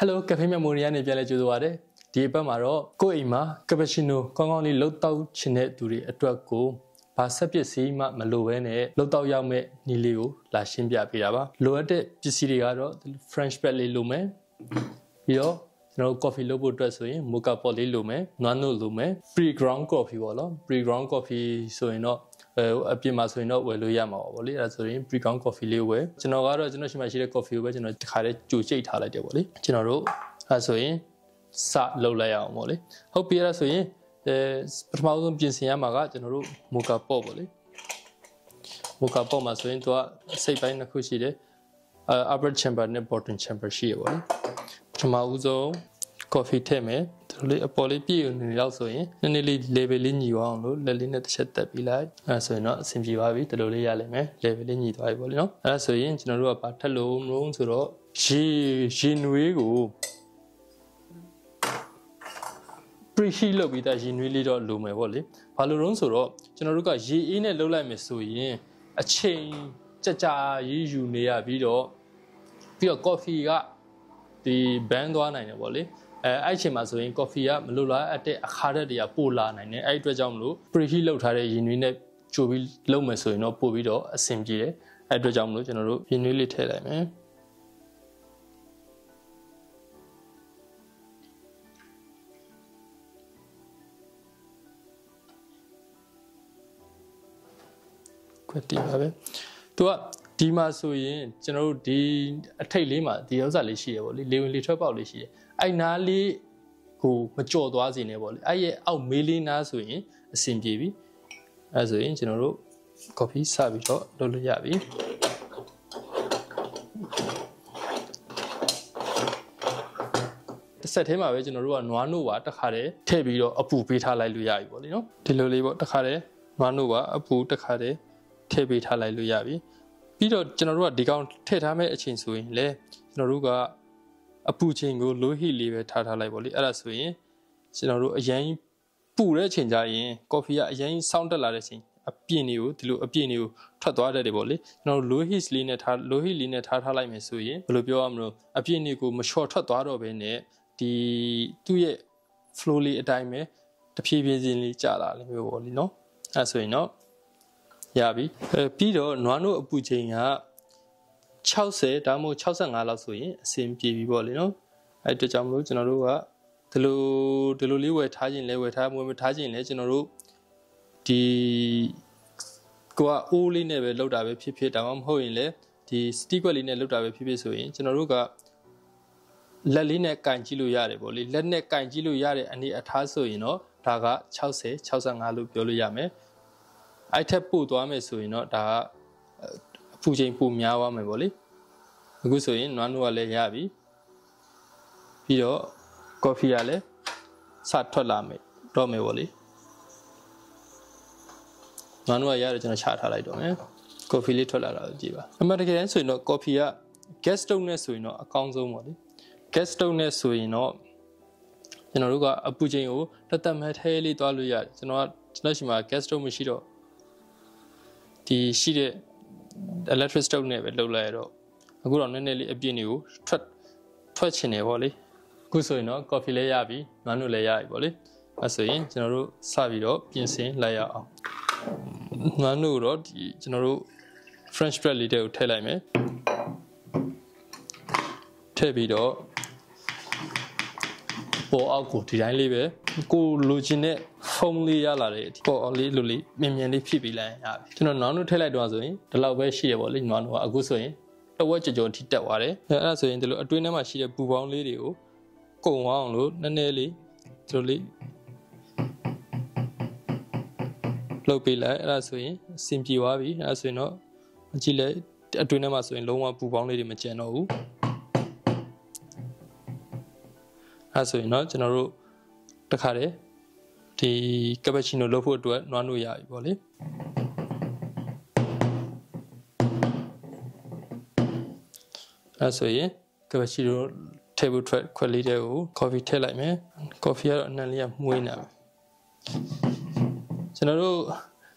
Hello Cafe Memory ကနေပြန်လဲကြိုဆိုပါရစေဒီအပတ်မှာတော့ကိုယ့်အိမ်မှာ cappuccino ကောင်းကောင်းလေးလှုပ်တောက်ချင်တဲ့သူတွေအတွက်ကိုဘာဆက်ပစ္စည်းမှမလိုဘဲနဲ့လှုပ်တောက်ရောက်မဲ့နီလေးကိုလာရှင်းပြပေးတာပါလိုအပ်တဲ့ပစ္စည်းတွေကတော့ French press လေးလိုမယ်ပြီးတော့ကျွန်တော်တို့ coffee လုပ်ဖို့အတွက်ဆိုရင် mocha pot လေးလိုမယ်နွားနို့လိုမယ် pre ground coffee ပေါ့နော် pre ground coffee ဆိုရင်တော့ အပြင်မှာဆိုရင်တော့ဝယ်လို့ရမှာပါဗောလေအဲဒါဆိုရင် pre ground coffee လေးဝယ်ကျွန်တော်ကတော့ကျွန်တော်ရှိမှရှိတဲ့ coffee ကိုပဲကျွန်တော်တခါတည်းကြိုကြိတ်ထားလိုက်တယ်ဗောလေကျွန်တော်တို့အဲဆိုရင်စလုပ်လိုက်ရအောင်ဗောလေဟုတ်ပြီအဲ့ဒါဆိုရင်အဲပထမဆုံးပြင်ဆင်ရမှာကကျွန်တော်တို့ mocha pot ဗောလေ mocha pot မှာဆိုရင်သူကစိတ်ပိုင်းနှစ်ခုရှိတယ်အဲ upper chamber နဲ့ bottom chamber ရှိရဗောလေပထမဦးဆုံး coffee ထည့်မယ် ဒီလိုလေးအပေါ်လေးပြည့်နေလောက်ဆိုရင်နည်းနည်းလေး level လေးညီအောင်လို့လက်လေးနဲ့တစ်ချက်တက်ပြီးလိုက်အဲဆိုရင်တော့အဆင်ပြေပါပြီဒီလိုလေးရလိမ့်မယ် level လေးညီသွားပြီပေါ့လေနော်အဲဆိုရင်ကျွန်တော်တို့ကဘာထက်လို့မလို့ဆိုတော့ရေရေနွေးကို preheat လုပ်ပြီးသားရေနွေးလေးတော့လိုမယ်ပေါ့လေဘာလို့လဲဆိုတော့ကျွန်တော်တို့ကရေအေးနဲ့လှုပ်လိုက်မယ်ဆိုရင်အချိန်ကြကြရေးယူနေရပြီးတော့ပြီးတော့ coffee ကဒီဘန်းသွားနိုင်တယ်ပေါ့လေ အဲအဲ့အချိန်မှာဆိုရင် coffee ကမလိုလားအတဲ့အခါရက်တွေကပိုလာနိုင်တယ်အဲ့ဒီအတွက်ကြောင့်မလို့ preheat လုပ်ထားတဲ့ရင်နွေးနဲ့ကြိုပြီးလုပ်မယ်ဆိုရင်တော့ပို့ပြီးတော့အဆင်ပြေတယ်အဲ့အတွက်ကြောင့်မလို့ကျွန်တော်တို့ရင်နွေးလေးထည့်လိုက်မယ်ခွက်တီးပါပဲသူက ဒီမှာဆိုရင်ကျွန်တော်တို့ဒီအထိတ်လေးမှာဒီဥစ္စာလေးရှိရပေါ့လေလေဝင်လေထွက်ပေါက်လေးရှိတယ်အဲ့နားလေးကိုမကြော်သွားစေနဲ့ပေါ့လေအဲ့ရဲ့အောက်မေးလေးနားဆိုရင်အဆင်ပြေပြီအဲ့ဆိုရင်ကျွန်တော်တို့ coffee စပြီးတော့လုပ်လို့ရပြီတစ်ဆက်ထဲမှာပဲကျွန်တော်တို့ကနွားနို့ပါတစ်ခါတည်းထည့်ပြီးတော့အပူပေးထားလိုက်လို့ရပြီပေါ့လေနော်ဒီလိုလေးပေါ့တစ်ခါတည်းနွားနို့ပါအပူတစ်ခါတည်းထည့်ပေးထားလိုက်လို့ရပြီ ပြီးတော့ကျွန်တော်တို့ကဒီကောင်ထည့်ထားမဲ့အချိန်ဆိုရင်လေကျွန်တော်တို့ကအပူချိန်ကို low heat လေးပဲထားထားလိုက်ပါလိအဲ့ဒါဆိုရင်ကျွန်တော်တို့အရင်ပူတဲ့အချိန်ကြရင် coffee ကအရင်စောင်းတက်လာတဲ့အချိန်အပြင်းတွေကိုဒီလိုအပြင်းတွေကိုထွက်သွားတတ်တယ်ပေါ့လေကျွန်တော်တို့ low heat လေးနဲ့ထား low heat လေးနဲ့ထားထားလိုက်မယ်ဆိုရင်ဘယ်လိုပြောရမလို့အပြင်းတွေကိုမလျှော်ထွက်သွားတော့ဘဲနဲ့ဒီသူ့ရဲ့ flow လေးအတိုင်းပဲတဖြည်းဖြည်းချင်းလေးကြာလာလိမ့်မယ်ပေါ့လေနော်အဲဆိုရင်တော့ ရပြီအဲပြီးတော့နွားနို့အပူချိန်က60ဒါမှမဟုတ်65လောက်ဆိုရင်အဆင်ပြေပြီပေါ့လေနော်အဲတကြောင်မလို့ကျွန်တော်တို့ကဒီလိုဒီလိုလေးဝယ်ထားခြင်းလဲဝယ်ထားမဝယ်မထားခြင်းလဲကျွန်တော်တို့ဒီကိုကအိုးလေးနဲ့ပဲလောက်တာပဲဖြစ်ဖြစ်ဒါမှမဟုတ်ရင်လဲဒီစတီးကွက်လေးနဲ့လောက်တာပဲဖြစ်ဖြစ်ဆိုရင်ကျွန်တော်တို့ကလက်လေးနဲ့ကင်ကြည့်လို့ရတယ်ပေါ့လေလက်နဲ့ကင်ကြည့်လို့ရတဲ့အနေအထားဆိုရင်တော့ဒါက60 65လို့ပြောလို့ရမယ် အဲ့ထက်ပို့သွားမယ်ဆိုရင်တော့ဒါကအဖူချိန်ပိုများသွားမယ်ပေါ့လေအခုဆိုရင်နွားနို့ကလည်းရပြီပြီးတော့ကော်ဖီကလည်းစထွက်လာမယ်တော့မယ်ပေါ့လေနွားနို့ကရတယ်ကျွန်တော်ချထားလိုက်တော့မယ်ကော်ဖီလေးထွက်လာတာကြည့်ပါအမှန်တကယ်ဆိုရင်တော့ကော်ဖီက gas stove နဲ့ဆိုရင်တော့အကောင်းဆုံးပေါ့လေ gas stove နဲ့ဆိုရင်တော့ကျွန်တော်တို့ကအပူချိန်ကိုတသက်မဲ့ထဲလေးသွားလို့ရတယ်ကျွန်တော်ကကျွန်တော်ရှိမှာ gas stove မရှိတော့ ဒီရှိတဲ့ electric stove နဲ့ပဲလုပ်လိုက်ရတော့အခုတော့နည်းနည်းလေးအပြည့်နေကိုထွက်ထွက်ချင်တယ်ပေါ့လေအခုဆိုရင်တော့ coffee လည်းရပြီနွားနို့လည်းရပြီပေါ့လေအဲဆိုရင်ကျွန်တော်တို့စပြီးတော့ပြင်ဆင်လိုက်ရအောင်နွားနို့တော့ဒီကျွန်တော်တို့ french bread လေးတွေကိုထည့်လိုက်မယ်ထည့်ပြီးတော့ပေါ်အောက်ကိုဒီတိုင်းလေးပဲ ကိုလိုချင်တဲ့ဖုန်းလေးရလာတဲ့ပေါ်အောက်လေးလိုလေးမြန်မြန်လေးဖြစ်ပြီးလိုက်ရပြီကျွန်တော်နောင်တို့ထည့်လိုက်တော့ဆိုရင်ဒီလောက်ပဲရှိရပါလိမ့်နောင်တို့ကအခုဆိုရင်တဝက်ကြော်ကြော်ထိတက်သွားတယ်အဲအဲ့ဒါဆိုရင်ဒီလိုအတွင်းထဲမှာရှိတဲ့ပူပေါင်းလေးတွေကိုကုံအောင်လို့နည်းနည်းလေးဒီလိုလေးလှုပ်ပေးလိုက်အဲ့ဒါဆိုရင်အဆင်ပြေသွားပြီအဲ့ဒါဆိုရင်တော့ကြည့်လိုက်အတွင်းထဲမှာဆိုရင်လုံးဝပူပေါင်းလေးတွေမကျန်တော့ဘူးအဲဆိုရင်တော့ကျွန်တော်တို့ တခါတည်းဒီကပချီနိုလုပ်ဖို့အတွက်နွားနို့ရပြီပေါ့လေအဲဆိုရင်ကပချီနိုထည့်ဖို့ထွက်ခွက်လေးတွေကို coffee ထည့်လိုက်မယ် coffee ကတော့အနံလေးကမှုေးနေပါကျွန်တော်တို့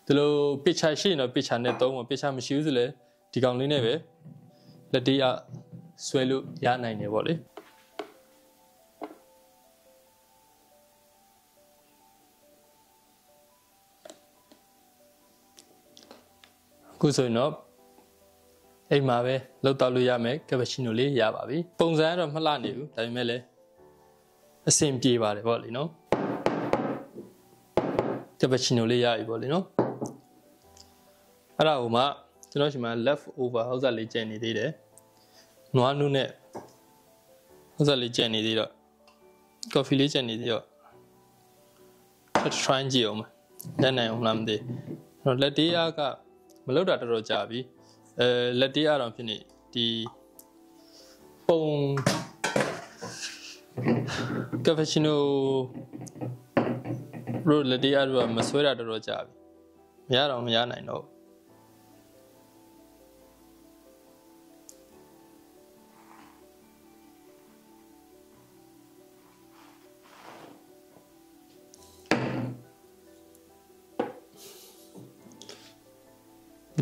ဒီလို picture ရှိရင်တော့ picture နဲ့သုံးပါ picture မရှိဘူးဆိုလည်းဒီကောင်လေးနဲ့ပဲလက်တေးအဆွဲလို့ရနိုင်တယ်ပေါ့လေ ခုဆိုရင်တော့အိမ်မှာပဲလောက်တော့လို့ရမယ်ကပချီနိုလေးရပါပြီပုံစံကတော့မလှနေဘူးဒါပေမဲ့လည်းအဆင်ပြေပါတယ်ပေါ့လေနော်ကပချီနိုလေးရပြီပေါ့လေနော်အဲ့ဒါဟိုမှကျွန်တော်ရှိမှ left over ဟောက်စားလေးကျန်နေသေးတယ်နွားနုနဲ့ဟောက်စားလေးကျန်နေသေးတော့ coffee လေးကျန်နေသေးတော့ try ကြည့်အောင်မလက်နိုင်အောင်လားမသိဘူးလက်တေးအားက မလောက်တာတော်တော်ကြာပြီအဲလက်တေးအားတော့ဖြစ်နေဒီပုံကပချီနိုရိုလက်တေးအားတော့မဆွဲတာတော်တော်ကြာပြီမရတော့မရနိုင်တော့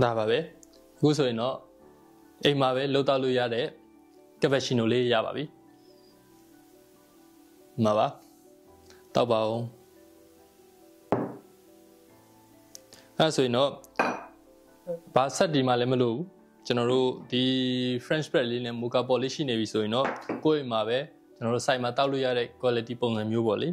ဒါပါပဲအခုဆိုရင်တော့အိမ်မှာပဲလှုပ်တော့လို့ရတဲ့ကပချီနိုလေးရပါပြီမှာပါတောက်ပါအောင်အဲဆိုရင်တော့ဘာဆက်ဒီမှာလည်းမလို့ကျွန်တော်တို့ဒီ French bread လေးနဲ့ mocha pot လေးရှိနေပြီဆိုရင်တော့ကိုယ့်အိမ်မှာပဲကျွန်တော်တို့ site မှာတောက်လို့ရတဲ့ quality ပုံစံမျိုးပေါ့လေ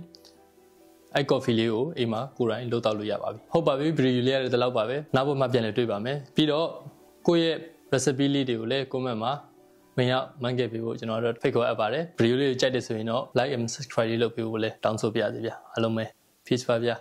အဲ့ coffee လေးကိုအိမ်မှာကိုယ်တိုင်လုပ်တောက်လို့ရပါပြီဟုတ်ပါပြီ video လေးရတဲ့လောက်ပါပဲနောက်ဘက်မှာပြန်လည်တွေ့ပါမယ်ပြီးတော့ကိုယ့်ရဲ့ recipe လေးတွေကိုလည်း comment မှာဝင်ရောက်မှန်းခဲ့ပေးဖို့ကျွန်တော်တို့ဖိတ်ခေါ်အပ်ပါတယ် video လေးကိုကြိုက်တယ်ဆိုရင်တော့ like and subscribe လေးလုပ်ပေးဖို့လည်းတောင်းဆိုပါရစေဗျာအားလုံးပဲ peace ပါဗျာ